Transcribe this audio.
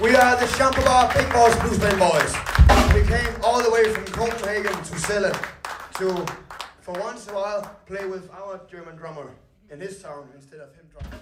We are the Shampoobar Big Boss Bluesman Boys. We came all the way from Copenhagen to Celle to, for once in a while, play with our German drummer in his town instead of him drumming.